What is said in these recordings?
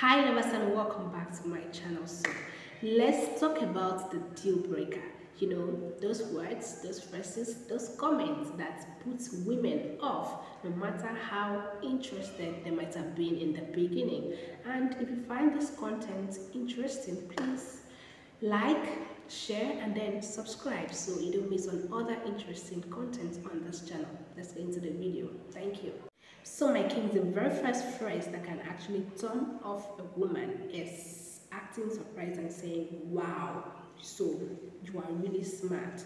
Hi lovers and welcome back to my channel. So let's talk about the deal breaker. You know, those words, those phrases, those comments that put women off no matter how interested they might have been in the beginning. And if you find this content interesting, please like, share and then subscribe so you don't miss on other interesting content on this channel. Let's get into the video. Thank you. So my king, the very first phrase that can actually turn off a woman is acting surprised and saying, wow, so you are really smart.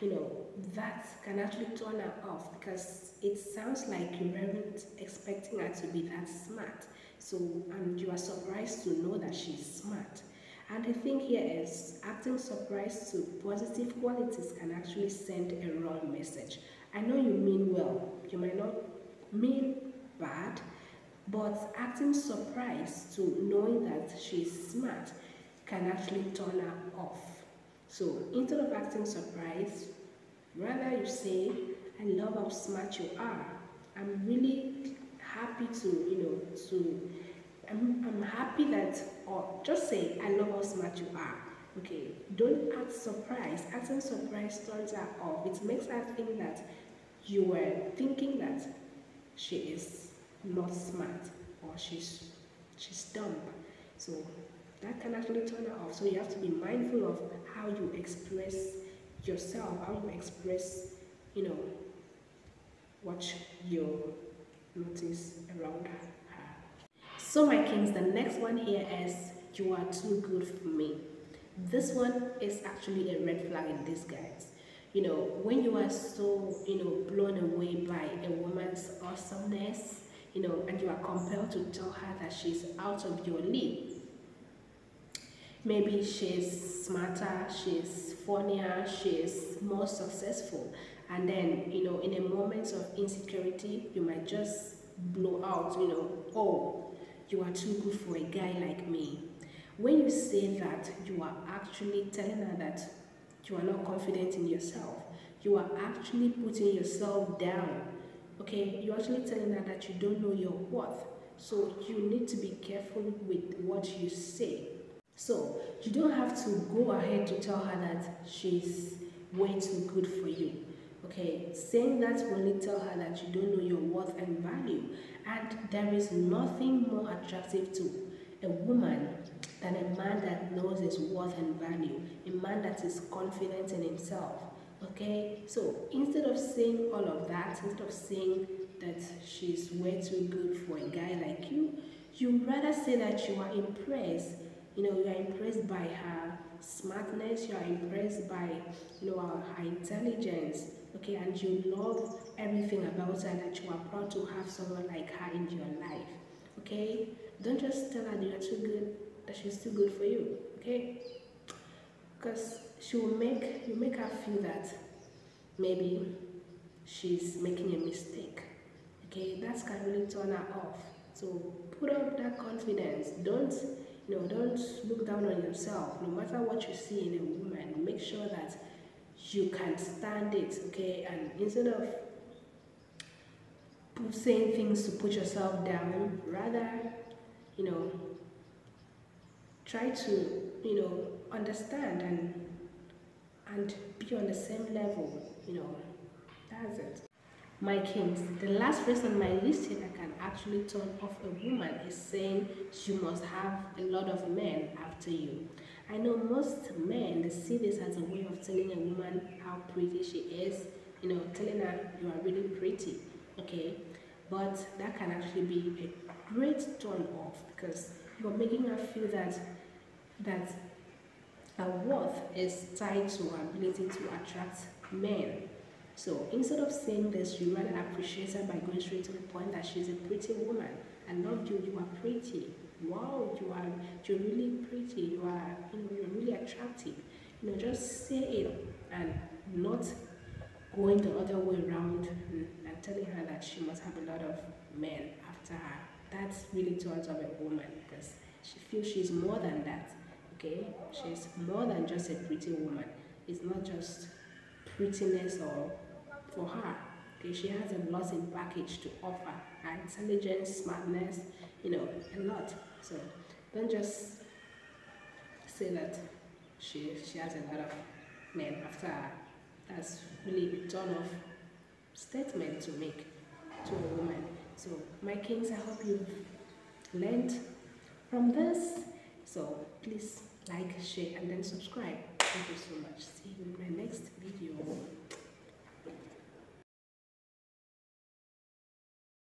You know, that can actually turn her off because it sounds like you weren't expecting her to be that smart. So, and you are surprised to know that she's smart. And the thing here is, acting surprised to positive qualities can actually send a wrong message. I know you mean well, you might not mean bad, but acting surprised to knowing that she's smart can actually turn her off. So instead of acting surprised, rather you say, I love how smart you are. I'm really happy to, you know, to, I'm, I'm happy that, or just say, I love how smart you are. Okay, don't act surprised. Acting surprised turns her off. It makes her think that you were thinking that she is not smart or she's she's dumb. So that can actually turn her off. So you have to be mindful of how you express yourself how you express you know what you notice around her. So my kings the next one here is you are too good for me. This one is actually a red flag in disguise you know, when you are so, you know, blown away by a woman's awesomeness, you know, and you are compelled to tell her that she's out of your league. Maybe she's smarter, she's funnier, she's more successful. And then, you know, in a moment of insecurity, you might just blow out, you know, oh, you are too good for a guy like me. When you say that, you are actually telling her that you are not confident in yourself. You are actually putting yourself down. Okay, you're actually telling her that you don't know your worth. So you need to be careful with what you say. So you don't have to go ahead to tell her that she's way too good for you. Okay, saying that will only tell her that you don't know your worth and value. And there is nothing more attractive to a woman than a man that knows his worth and value, a man that is confident in himself. Okay, so instead of saying all of that, instead of saying that she's way too good for a guy like you, you rather say that you are impressed. You know, you are impressed by her smartness, you are impressed by, you know, her, her intelligence, okay, and you love everything about her that you are proud to have someone like her in your life, okay? Don't just tell her you're too good, that she's too good for you, okay? Because she will make you make her feel that maybe she's making a mistake. Okay, that can really turn her off. So put up that confidence. Don't you know, don't look down on yourself. No matter what you see in a woman, make sure that you can stand it, okay? And instead of saying things to put yourself down, rather try to, you know, understand and and be on the same level, you know. That's it. My kings, the last phrase on my list here that can actually turn off a woman is saying she must have a lot of men after you. I know most men they see this as a way of telling a woman how pretty she is, you know, telling her you are really pretty, okay? But that can actually be a great turn off because you're making her feel that that her worth is tied to her ability to attract men. So instead of saying this, you rather appreciate her by going straight to the point that she's a pretty woman. I love you, you are pretty. Wow, you are you're really pretty, you are you know you're really attractive. You know, just say it and not going the other way around and, and telling her that she must have a lot of men after her. That's really towards of a woman because she feels she's more than that. Okay, she's more than just a pretty woman. It's not just prettiness or for her. Okay, she has a lot in package to offer. Her intelligence, smartness, you know, a lot. So don't just say that she she has a lot of men after her. That's really a ton of statement to make to a woman. So my kings, I hope you've learned from this. So please like, share and then subscribe. Thank you so much. See you in my next video.